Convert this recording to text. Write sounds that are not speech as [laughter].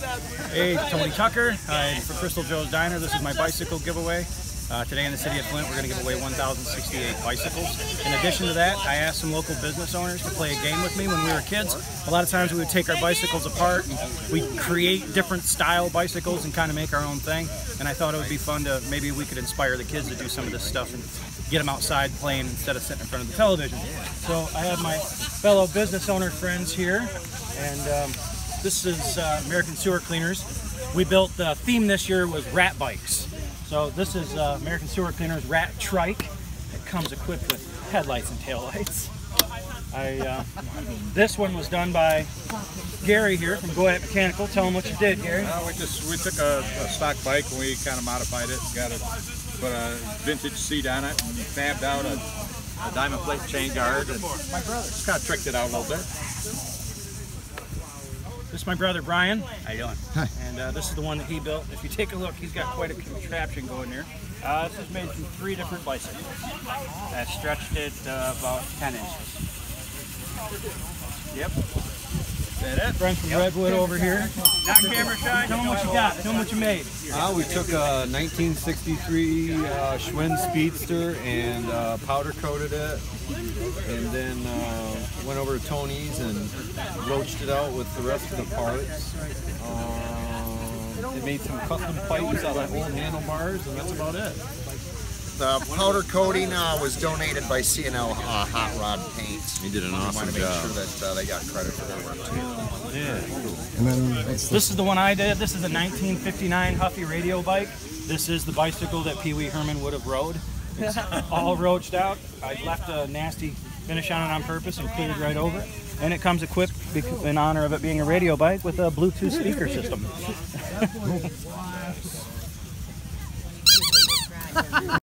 Hey, Tony Tucker uh, for Krystal Jo's Diner. This is my bicycle giveaway. Uh, today in the city of Flint, we're going to give away 1,068 bicycles. In addition to that, I asked some local business owners to play a game with me when we were kids. A lot of times we would take our bicycles apart and we'd create different style bicycles and kind of make our own thing. And I thought it would be fun to maybe we could inspire the kids to do some of this stuff and get them outside playing instead of sitting in front of the television. So I have my fellow business owner friends here, and um, this is uh, American Sewer Cleaners. We built the theme this year was rat bikes. So this is uh, American Sewer Cleaners Rat Trike. It comes equipped with headlights and taillights. I, uh, this one was done by Gary here from Go At Mechanical. Tell them what you did, Gary. Uh, we just we took a, a stock bike and we kind of modified it. Got it, put a vintage seat on it, and fabbed out a, a diamond plate chain guard, and my brother kind of tricked it out a little bit. This is my brother Brian. How you doing? Hi. And uh, this is the one that he built. If you take a look, he's got quite a contraption going there. Uh, this is made from three different bicycles. I stretched it uh, about 10 inches. Yep. That it? Friend from Redwood over here. Not camera shy. Tell them what you got. Tell them what you made. Uh, we took a 1963 uh, Schwinn Speedster and uh, powder coated it, and then uh, went over to Tony's and roached it out with the rest of the parts. Um, it made some custom pipes out of old handlebars, and that's about it. The powder coating uh, was donated by CNL uh, Hot Rod Paints. He did an We want to make job. sure that uh, they got credit for their work too. Yeah. And then it's the, This is the one I did. This is a 1959 Huffy radio bike. This is the bicycle that Pee Wee Herman would have rode. It's [laughs] all roached out. I left a nasty finish on it on purpose and cleared right over it. And it comes equipped in honor of it being a radio bike with a Bluetooth speaker system. [laughs] [laughs]